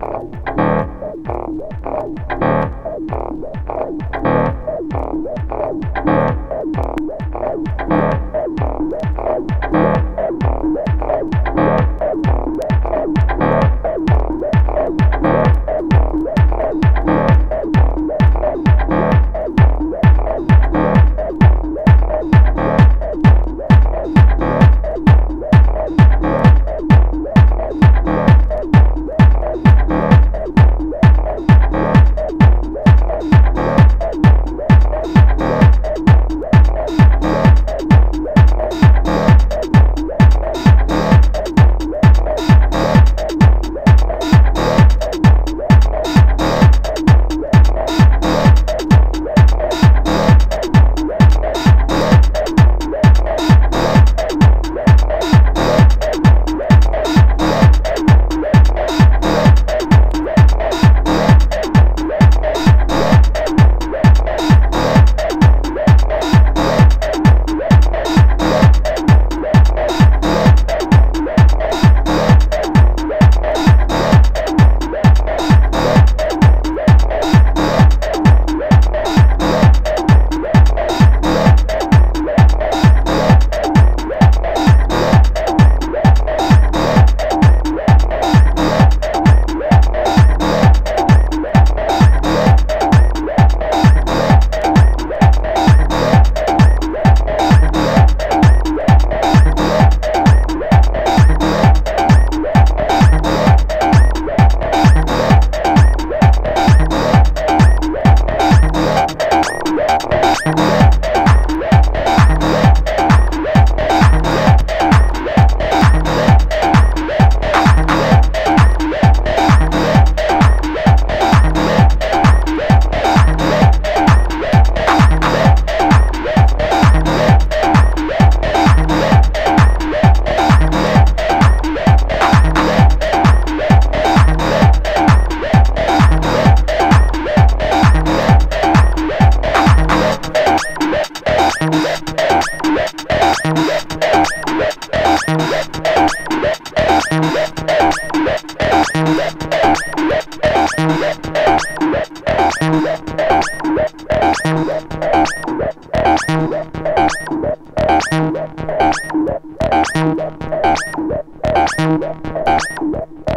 Yeah.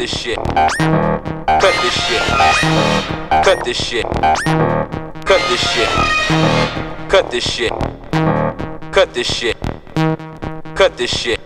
this shit. Cut this shit. Cut this shit. Cut this shit. Cut this shit. Cut this shit. Cut this shit.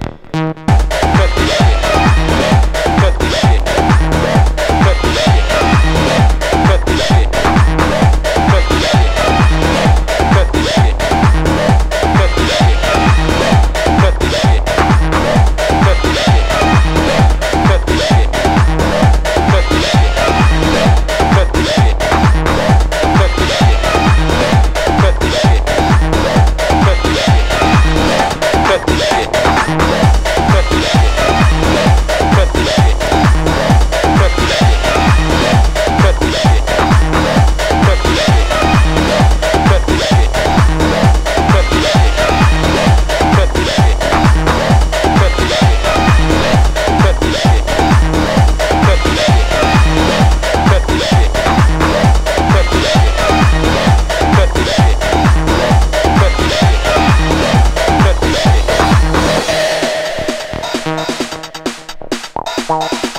Bye.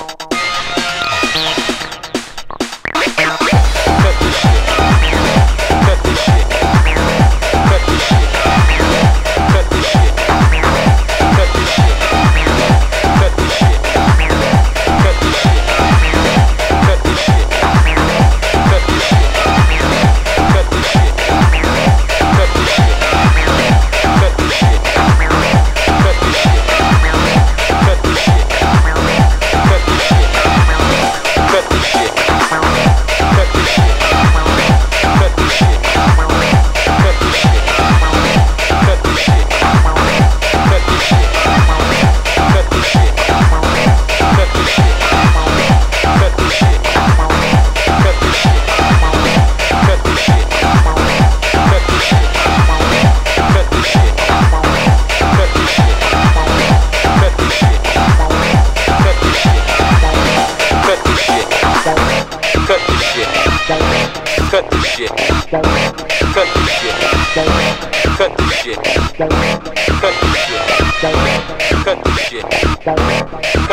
Shit. Cut the shit.